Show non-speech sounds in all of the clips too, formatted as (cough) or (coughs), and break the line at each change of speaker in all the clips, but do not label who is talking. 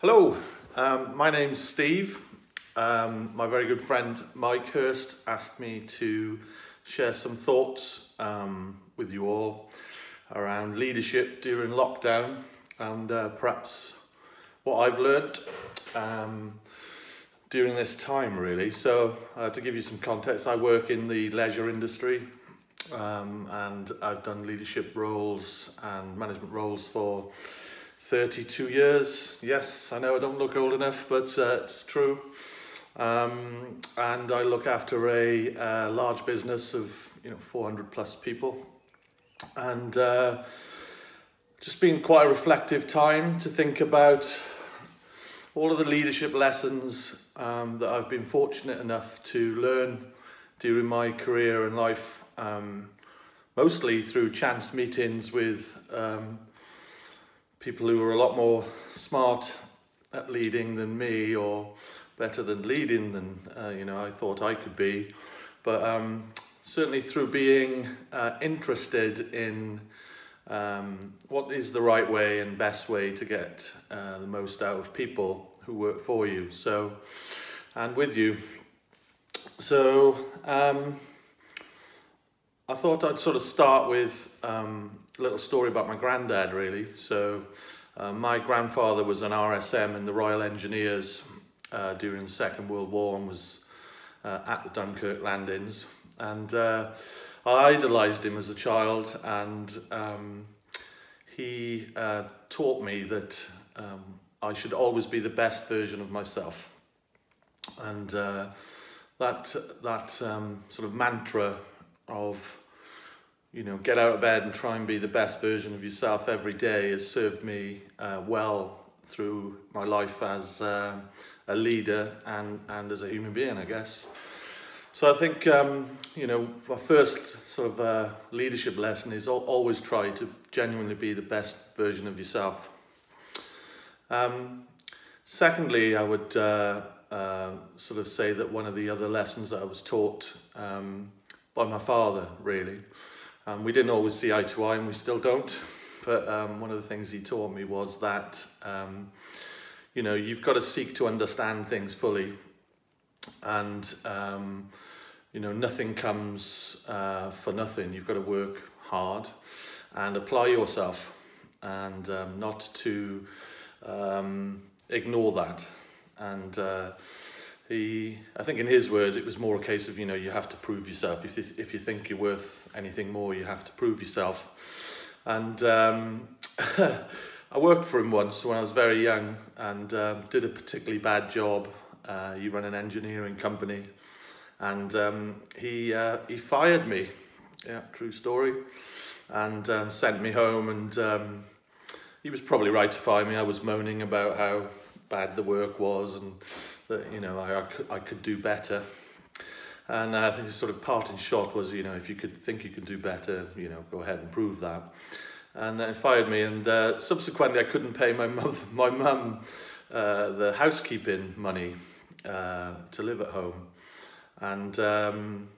Hello, um, my name's Steve. Um, my very good friend Mike Hurst asked me to share some thoughts um, with you all around leadership during lockdown and uh, perhaps what I've learnt um, during this time really. So uh, to give you some context, I work in the leisure industry um, and I've done leadership roles and management roles for 32 years. Yes, I know I don't look old enough, but uh, it's true. Um, and I look after a uh, large business of you know 400 plus people, and uh, just been quite a reflective time to think about all of the leadership lessons um, that I've been fortunate enough to learn during my career and life, um, mostly through chance meetings with um, people who are a lot more smart at leading than me or better than leading than uh, you know I thought I could be. But um, certainly through being uh, interested in um, what is the right way and best way to get uh, the most out of people who work for you so and with you. So um, I thought I'd sort of start with um, little story about my granddad, really. So, uh, my grandfather was an RSM in the Royal Engineers uh, during the Second World War and was uh, at the Dunkirk landings. And uh, I idolised him as a child, and um, he uh, taught me that um, I should always be the best version of myself. And uh, that that um, sort of mantra of you know, get out of bed and try and be the best version of yourself every day has served me uh, well through my life as uh, a leader and, and as a human being, I guess. So I think, um, you know, my first sort of uh, leadership lesson is always try to genuinely be the best version of yourself. Um, secondly, I would uh, uh, sort of say that one of the other lessons that I was taught um, by my father, really, um, we didn't always see eye to eye, and we still don't. But um, one of the things he taught me was that, um, you know, you've got to seek to understand things fully. And, um, you know, nothing comes uh, for nothing. You've got to work hard and apply yourself and um, not to um, ignore that. And, uh, he, I think in his words, it was more a case of, you know, you have to prove yourself. If you, if you think you're worth anything more, you have to prove yourself. And um, (laughs) I worked for him once when I was very young and um, did a particularly bad job. Uh, he ran an engineering company and um, he, uh, he fired me. Yeah, true story. And um, sent me home and um, he was probably right to fire me. I was moaning about how bad the work was and that you know I, I, could, I could do better. And I think his sort of parting shot was, you know, if you could think you could do better, you know, go ahead and prove that. And then fired me. And uh, subsequently, I couldn't pay my (laughs) mum, my mum, uh, the housekeeping money uh, to live at home. And um,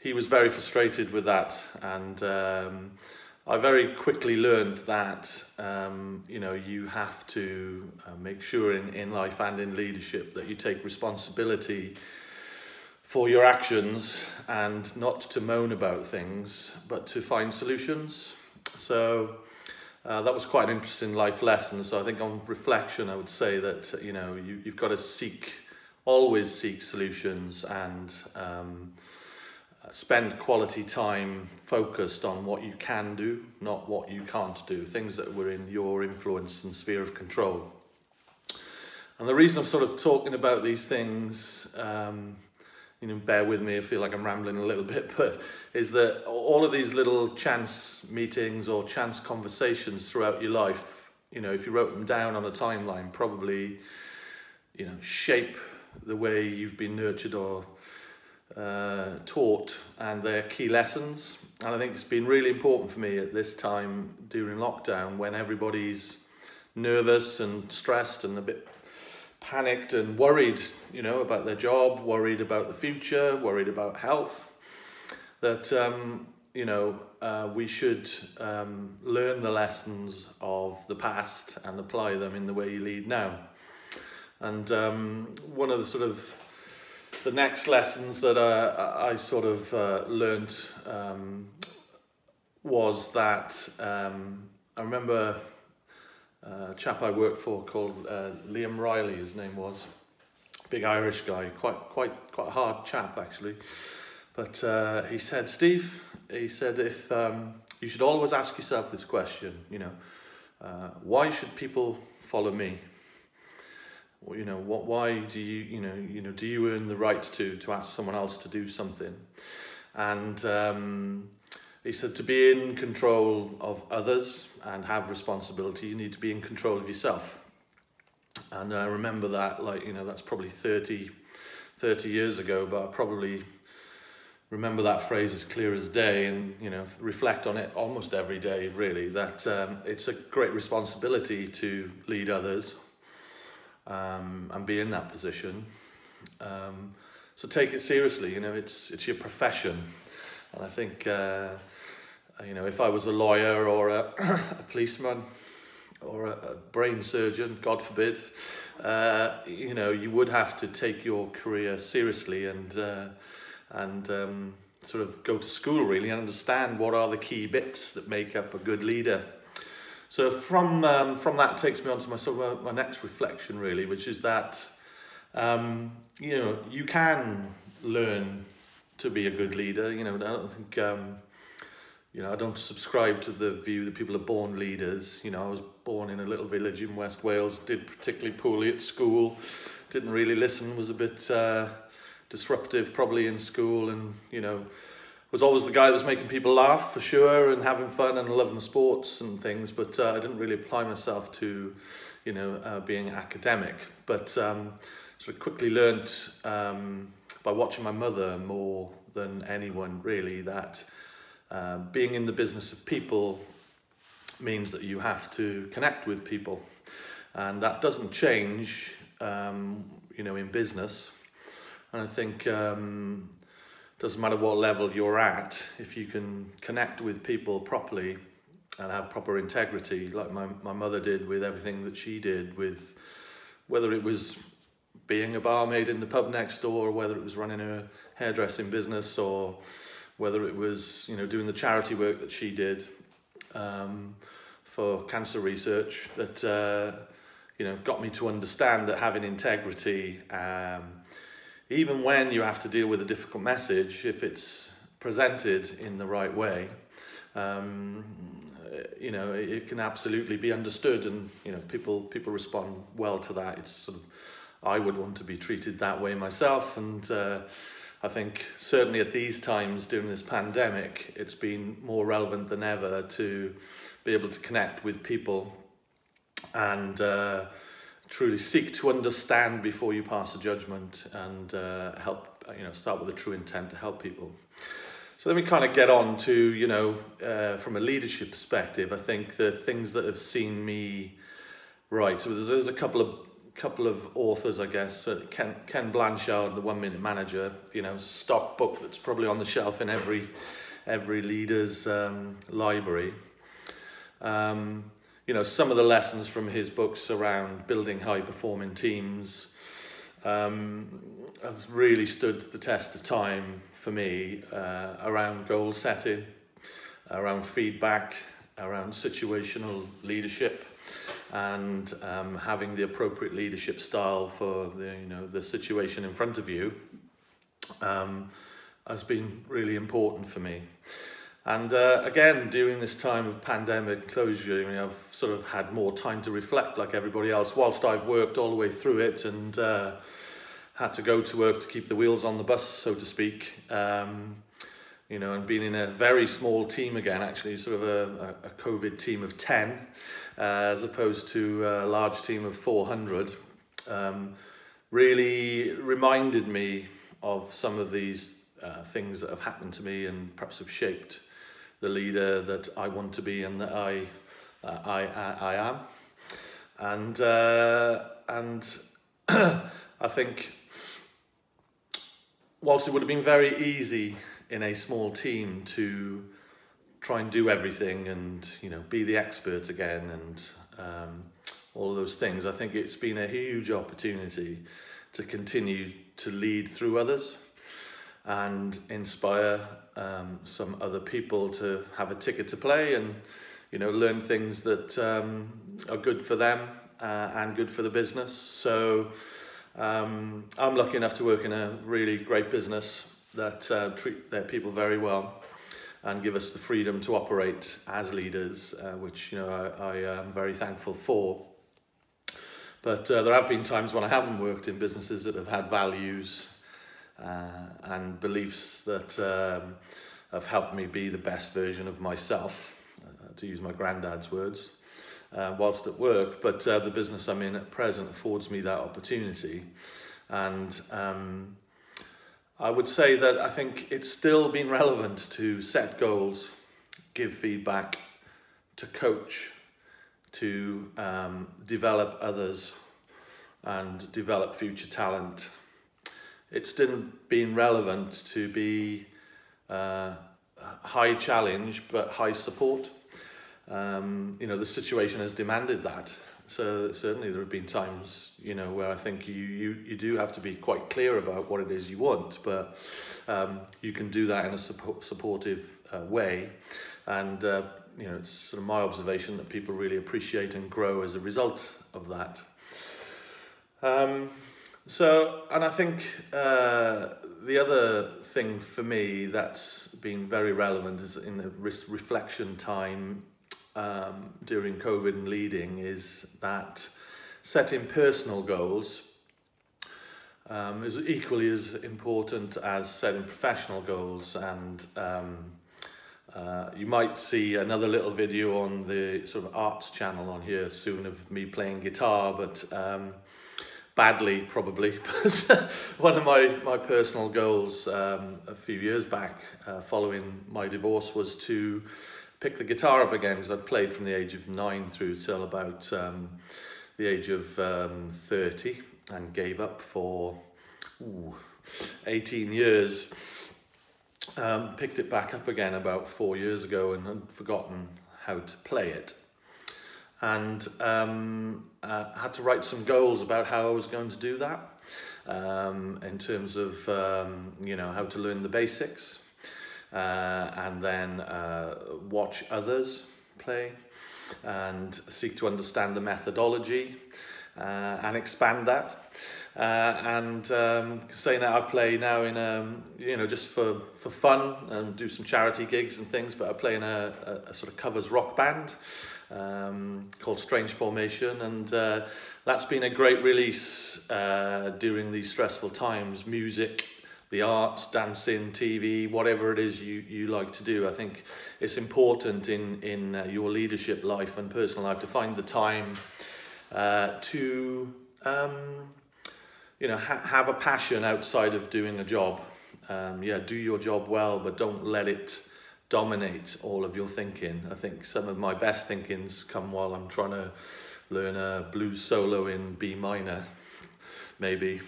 he was very frustrated with that. And um, I very quickly learned that um, you know you have to uh, make sure in, in life and in leadership that you take responsibility for your actions and not to moan about things but to find solutions. So uh, that was quite an interesting life lesson. So I think on reflection I would say that you know you, you've got to seek always seek solutions and um, spend quality time focused on what you can do, not what you can't do, things that were in your influence and sphere of control. And the reason I'm sort of talking about these things, um, you know, bear with me, I feel like I'm rambling a little (laughs) bit, but is that all of these little chance meetings or chance conversations throughout your life, you know, if you wrote them down on a timeline, probably, you know, shape the way you've been nurtured or uh, taught and their key lessons. And I think it's been really important for me at this time during lockdown when everybody's nervous and stressed and a bit panicked and worried, you know, about their job, worried about the future, worried about health, that, um, you know, uh, we should um, learn the lessons of the past and apply them in the way you lead now. And um, one of the sort of the next lessons that uh, I sort of uh, learnt um, was that um, I remember a chap I worked for called uh, Liam Riley, his name was, big Irish guy, quite quite quite hard chap actually. But uh, he said, Steve, he said, if um, you should always ask yourself this question, you know, uh, why should people follow me? You know, what, why do you, you know, you know, do you earn the right to to ask someone else to do something? And um, he said to be in control of others and have responsibility, you need to be in control of yourself. And I remember that, like, you know, that's probably 30, 30 years ago, but I probably remember that phrase as clear as day and, you know, reflect on it almost every day, really, that um, it's a great responsibility to lead others um, and be in that position. Um, so take it seriously, you know, it's, it's your profession. And I think, uh, you know, if I was a lawyer or a, (coughs) a policeman, or a, a brain surgeon, God forbid, uh, you know, you would have to take your career seriously and uh, and um, sort of go to school really and understand what are the key bits that make up a good leader. So from um, from that takes me on to my sort of my next reflection really, which is that um, you know you can learn to be a good leader. You know, I don't think. Um, you know, I don't subscribe to the view that people are born leaders. You know, I was born in a little village in West Wales, did particularly poorly at school, didn't really listen, was a bit uh, disruptive probably in school and, you know, was always the guy that was making people laugh for sure and having fun and loving sports and things, but uh, I didn't really apply myself to, you know, uh, being academic. But um, sort of quickly learnt um, by watching my mother more than anyone really that uh, being in the business of people means that you have to connect with people and that doesn't change um, you know in business and I think um, doesn't matter what level you're at if you can connect with people properly and have proper integrity like my, my mother did with everything that she did with whether it was being a barmaid in the pub next door or whether it was running a hairdressing business or whether it was you know doing the charity work that she did um, for cancer research that uh, you know got me to understand that having integrity um, even when you have to deal with a difficult message if it's presented in the right way um, you know it, can absolutely be understood and you know people people respond well to that. It's sort of I would want to be treated that way myself. And uh, I think certainly at these times during this pandemic, it's been more relevant than ever to be able to connect with people. And uh, truly seek to understand before you pass a judgment and uh, help, you know, start with a true intent to help people. So then we kind of get on to, you know, uh, from a leadership perspective, I think the things that have seen me right. So there's, there's a couple of couple of authors, I guess. Ken, Ken Blanchard, the One Minute Manager, you know, stock book that's probably on the shelf in every every leader's um, library. Um, you know, some of the lessons from his books around building high performing teams um, have really stood the test of time for me uh, around goal setting, around feedback, around situational leadership and um, having the appropriate leadership style for the you know the situation in front of you um, has been really important for me. And uh, again, during this time of pandemic closure, I mean, I've sort of had more time to reflect like everybody else, whilst I've worked all the way through it and uh, had to go to work to keep the wheels on the bus, so to speak. Um, you know, and being in a very small team again, actually, sort of a, a, COVID team of 10, uh, as opposed to a large team of 400, um, really reminded me of some of these uh, things that have happened to me and perhaps have shaped the leader that I want to be and that I, uh, I, I, I am. And, uh, and (clears throat) I think whilst it would have been very easy in a small team to try and do everything and you know be the expert again and um, all of those things, I think it's been a huge opportunity to continue to lead through others and inspire um, some other people to have a ticket to play and you know learn things that um, are good for them uh, and good for the business. So um, I'm lucky enough to work in a really great business that uh, treat their people very well and give us the freedom to operate as leaders, uh, which you know I, I am very thankful for. But uh, there have been times when I haven't worked in businesses that have had values uh, and beliefs that um, have helped me be the best version of myself, uh, to use my granddad's words uh, whilst at work, but uh, the business I'm in at present affords me that opportunity. And um, I would say that I think it's still been relevant to set goals, give feedback, to coach, to um, develop others and develop future talent. It's still been relevant to be uh, high challenge but high support um, you know, the situation has demanded that. So certainly there have been times, you know, where I think you, you, you do have to be quite clear about what it is you want, but um, you can do that in a support, supportive uh, way. And, uh, you know, it's sort of my observation that people really appreciate and grow as a result of that. Um, so, and I think uh, the other thing for me that's been very relevant is in the reflection time um, during COVID and leading is that setting personal goals um, is equally as important as setting professional goals. And um, uh, you might see another little video on the sort of arts channel on here soon of me playing guitar but um, badly probably (laughs) one of my my personal goals um, a few years back uh, following my divorce was to pick the guitar up again because I'd played from the age of nine through till about um, the age of um, 30 and gave up for ooh, 18 years. Um, picked it back up again about four years ago and had forgotten how to play it. And um, uh, had to write some goals about how I was going to do that um, in terms of, um, you know, how to learn the basics, uh, and then uh, watch others play and seek to understand the methodology uh, and expand that. Uh, and um, that I play now in a, you know, just for, for fun and do some charity gigs and things, but I play in a, a sort of covers rock band um, called Strange Formation. And uh, that's been a great release uh, during these stressful times. Music the arts, dancing, TV, whatever it is you, you like to do. I think it's important in, in uh, your leadership life and personal life to find the time uh, to um, you know, ha have a passion outside of doing a job. Um, yeah, do your job well, but don't let it dominate all of your thinking. I think some of my best thinkings come while I'm trying to learn a blues solo in B minor, (laughs) maybe.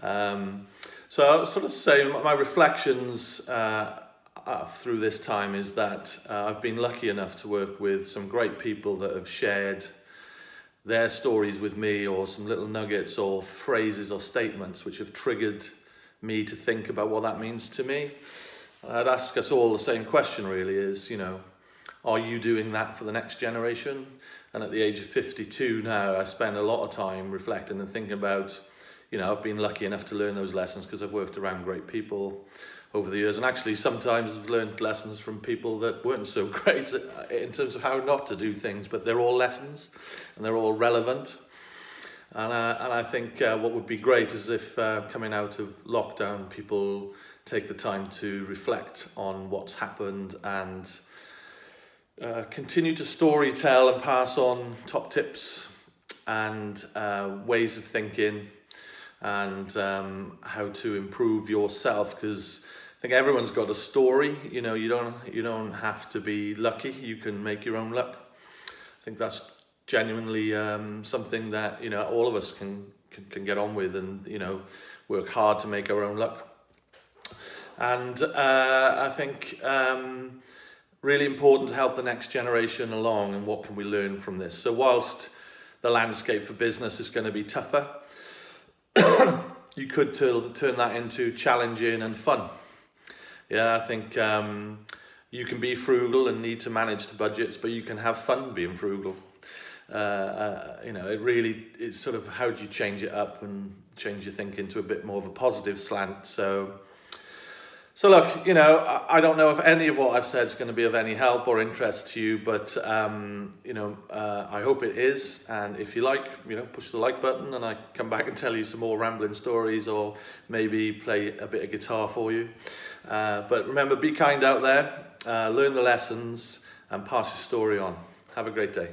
Um, so I sort of say my reflections uh, uh, through this time is that uh, I've been lucky enough to work with some great people that have shared their stories with me or some little nuggets or phrases or statements which have triggered me to think about what that means to me. I'd ask us all the same question really is, you know, are you doing that for the next generation? And at the age of 52 now, I spend a lot of time reflecting and thinking about you know, I've been lucky enough to learn those lessons because I've worked around great people over the years. And actually, sometimes I've learned lessons from people that weren't so (laughs) great uh, in terms of how not to do things, but they're all lessons and they're all relevant. And, and I think uh, what would be great is if uh, coming out of lockdown, people take the time to reflect on what's happened and uh, continue to story tell and pass on top tips and uh, ways of thinking and um, how to improve yourself because I think everyone's got a story. You know, you don't you don't have to be lucky. You can make your own luck. I think that's genuinely um, something that you know all of us can, can can get on with, and you know, work hard to make our own luck. And uh, I think um, really important to help the next generation along. And what can we learn from this? So whilst the landscape for business is going to be tougher. (coughs) you could turn that into challenging and fun. Yeah, I think um, you can be frugal and need to manage the budgets, but you can have fun being frugal. Uh, uh, you know, it really, it's sort of how do you change it up and change your thinking to a bit more of a positive slant. So, so look, you know, I don't know if any of what I've said is going to be of any help or interest to you, but um, you know, uh, I hope it is. And if you like, you know, push the like button, and I come back and tell you some more rambling stories, or maybe play a bit of guitar for you. Uh, but remember, be kind out there, learn the lessons, and pass your story on. Have a great day.